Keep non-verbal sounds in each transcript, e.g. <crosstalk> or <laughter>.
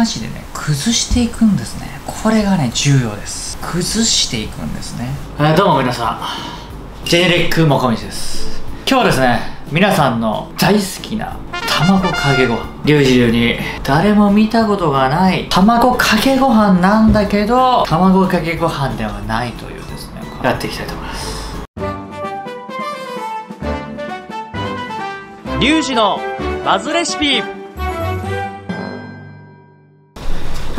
箸でね崩していくんですね。これがね重要です。崩していくんですね。えどうも皆さん。ジェネリックもこみちです。今日はですね皆さんの大好きな卵かけご飯。リュウジ流に。誰も見たことがない卵かけご飯なんだけど卵かけご飯ではないというですねやっていきたいと思います。リュウジのバズレシピ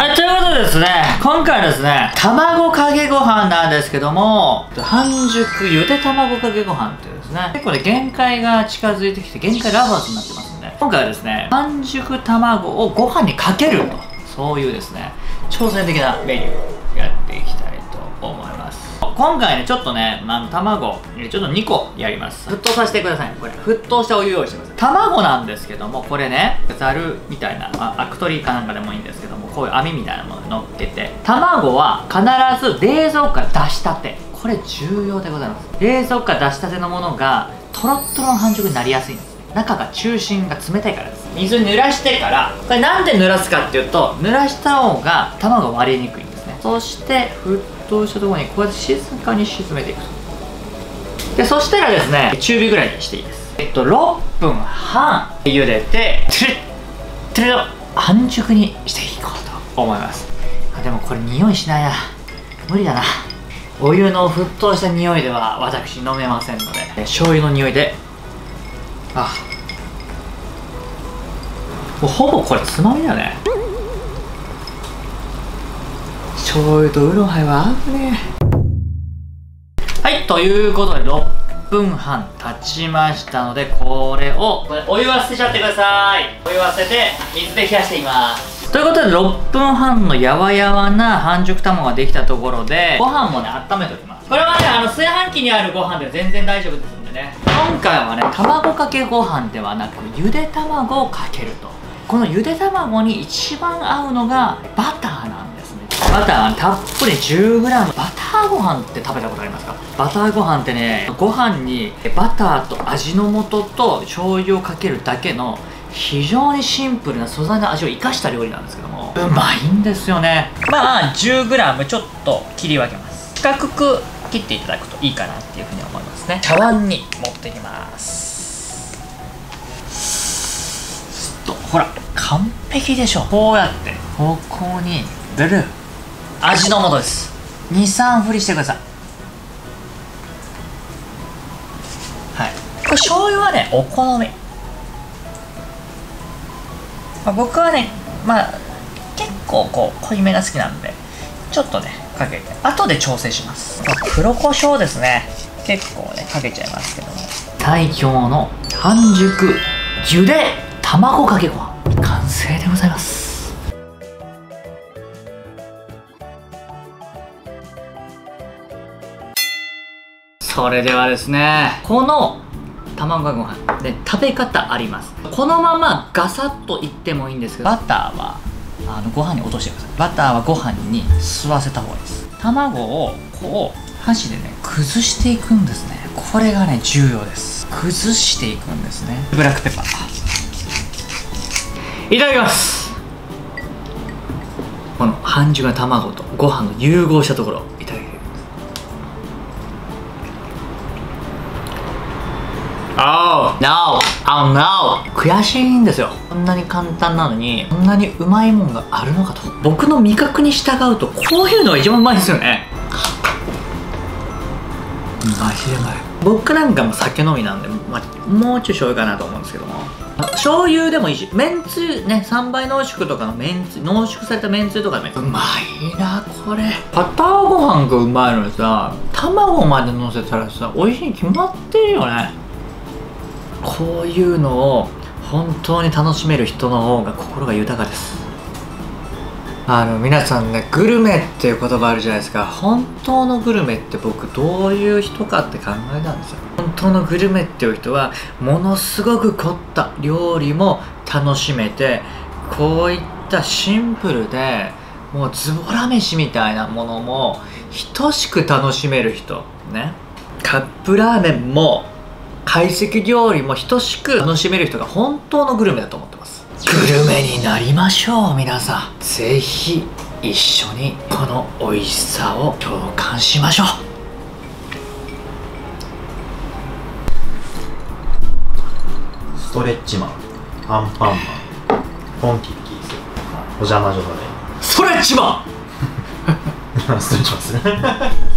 はい、ということでですね、今回はですね、卵かけご飯なんですけども、半熟ゆで卵かけご飯っていうですね、結構ね、限界が近づいてきて、限界ラバーズになってますんで、今回はですね、半熟卵をご飯にかけると、そういうですね、挑戦的なメニューやっていきたいと思います。今回ね、ちょっとね、まあ、卵、ちょっと2個やります。沸騰させてください、これ。沸騰したお湯用意してください。卵なんですけども、これね、ざるみたいな、まあ、アク取りかなんかでもいいんですけども、こういう網みたいなものに乗っけて、卵は必ず冷蔵庫から出したて。これ重要でございます。冷蔵庫から出したてのものが、トロットロの半熟になりやすいんです。中が中心が冷たいからです水に濡らしてからこれなんで濡らすかっていうと濡らした方が卵が割れにくいんですねそして沸騰したところにこうやって静かに沈めていくとでそしたらですね中火ぐらいにしていいですえっと6分半茹でてトゥルットゥルッ半熟にしていこうと思います。あでもこれ匂いしないな。無理だな。お湯の沸騰した匂いでは私飲めませんのでえ醤油の匂いで。あ。もうほぼこれつまみだね。醤油とウーロンハイは合うね。はいということで6分半経ちましたのでこれをこれお湯は捨てちゃってください。お湯は捨てて水で冷やしています。ということで6分半のやわやわな半熟卵ができたところでご飯もね温めておきます。これはねあの炊飯器にあるご飯で全然大丈夫ですんでね。今回はね卵かけご飯ではなくゆで卵をかけると。このゆで卵に一番合うのがバター。バターたっぷり 10g バターご飯って食べたことありますか？バターご飯ってねご飯にバターと味の素と醤油をかけるだけの非常にシンプルな素材の味を生かした料理なんですけどもうまいんですよね。まあ 10g ちょっと切り分けます。四角く切っていただくといいかなっていうふうに思いますね。茶碗に持っていきます。とほら完璧でしょ。こうやってここにブルー味の素です。23振りしてください。はい。これ醤油はねお好み、まあ、僕はねまあ結構こう濃いめが好きなんでちょっとねかけて。後で調整します。黒胡椒ですね。結構ねかけちゃいますけども。最強の半熟ゆで卵かけご飯。完成でございますそれではですねこの卵かけご飯で食べ方あります。このままガサッといってもいいんですけどバターはあのご飯に落としてください。バターはご飯に吸わせた方がいいです。卵をこう箸でね崩していくんですね。これがね重要です。崩していくんですね。ブラックペッパー。いただきます。この半熟な卵とご飯の融合したところいただきます No! Oh no! 悔しいんですよ。こんなに簡単なのにこんなにうまいもんがあるのかと。僕の味覚に従うとこういうのが一番うまいですよね。マジでうまい僕なんかも酒飲みなんで、まあ、もうちょい醤油かなと思うんですけども。醤油でもいいしめんつゆね3倍濃縮とかのめんつゆ濃縮されためんつゆとかでもいいうまいなこれ。バターご飯がうまいのにさ卵まで乗せたらさ美味しいに決まってるよね。こういうのを本当に楽しめる人の方が心が豊かです。あの皆さんねグルメっていう言葉あるじゃないですか。本当のグルメって僕どういう人かって考えたんですよ。本当のグルメっていう人はものすごく凝った料理も楽しめてこういったシンプルでもうズボラ飯みたいなものも等しく楽しめる人。ね。カップラーメンも懐石料理も等しく楽しめる人が本当のグルメだと思ってます。グルメになりましょう皆さん。ぜひ一緒にこの美味しさを共感しましょう。ストレッチマンアンパンマンポンキッキーズお邪魔女ドレストレッチマン！イ <laughs> ストレッチマンする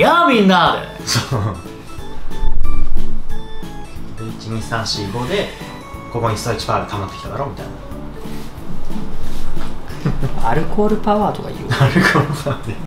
やあみんなで。そう。で12345でここにストレッチパワーが溜まってきただろみたいな。<laughs> アルコールパワーとか言う。アルコールさんで